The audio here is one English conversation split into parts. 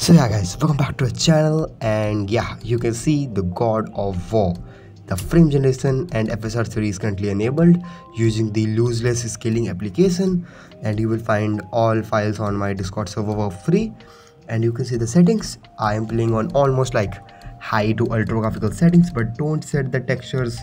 So yeah guys, welcome back to our channel and yeah, you can see the God of War. The frame generation and FSR 3 is currently enabled using the lossless scaling application and you will find all files on my discord server for free and you can see the settings. I am playing on almost like high to ultra graphical settings but don't set the textures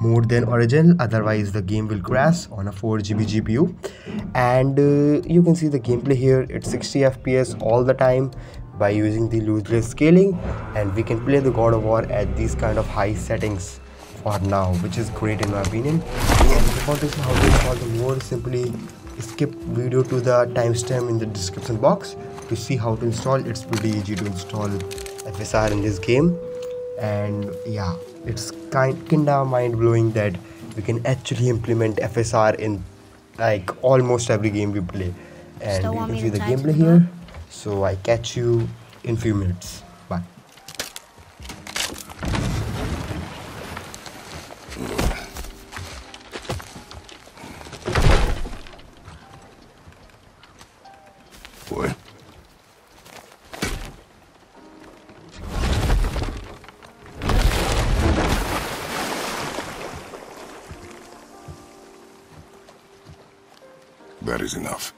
more than original otherwise the game will crash on a 4GB GPU and uh, you can see the gameplay here it's 60 FPS all the time by using the lossless scaling and we can play the God of War at these kind of high settings for now which is great in my opinion. If you want to see how to install the more simply skip video to the timestamp in the description box to see how to install? It's pretty easy to install FSR in this game. And yeah it's kind kinda mind-blowing that we can actually implement FSR in like almost every game we play. And you can see the gameplay here so I catch you in few minutes bye Boy. That is enough.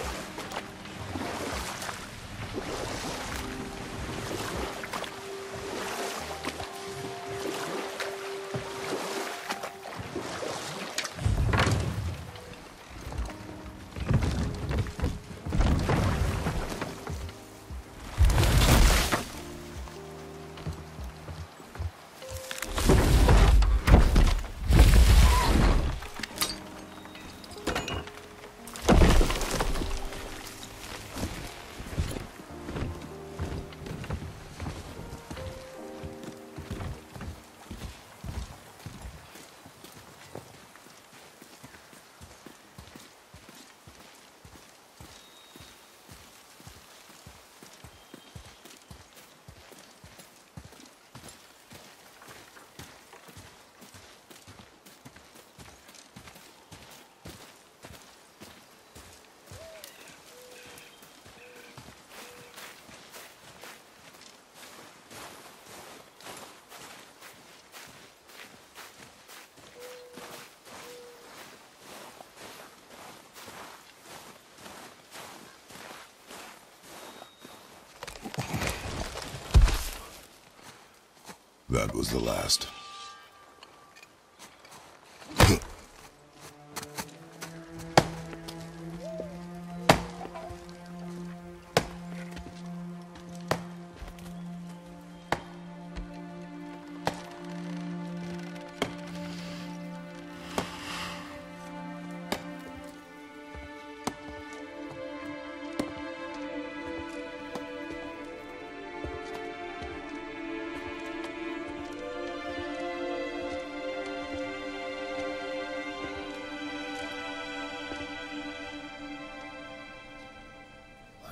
That was the last.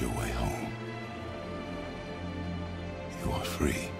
your way home. You are free.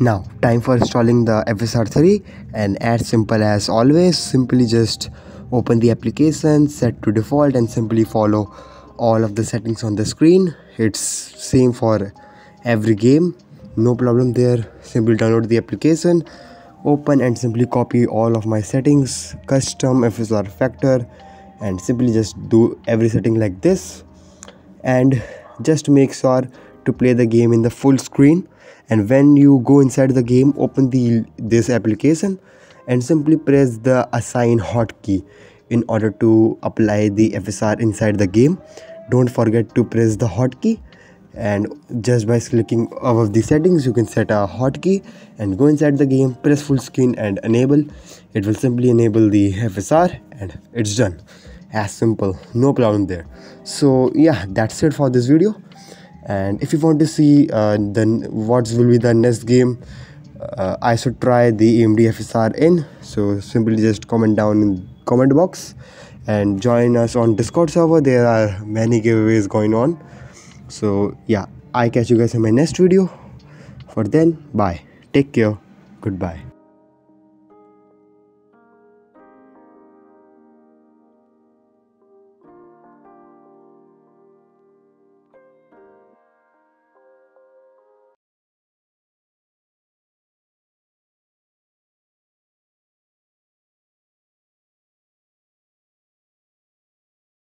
Now, time for installing the FSR3 and as simple as always, simply just open the application set to default and simply follow all of the settings on the screen. It's same for every game. No problem there. Simply download the application open and simply copy all of my settings custom FSR factor and simply just do every setting like this. And just make sure to play the game in the full screen. And when you go inside the game open the this application and simply press the assign hotkey in order to apply the FSR inside the game. Don't forget to press the hotkey and just by clicking above the settings you can set a hotkey and go inside the game press full screen and enable. It will simply enable the FSR and it's done. As simple no problem there. So yeah that's it for this video. And if you want to see uh, then what will be the next game uh, i should try the amd fsr in so simply just comment down in comment box and join us on discord server. There are many giveaways going on. So yeah i catch you guys in my next video. For then bye. Take care. Goodbye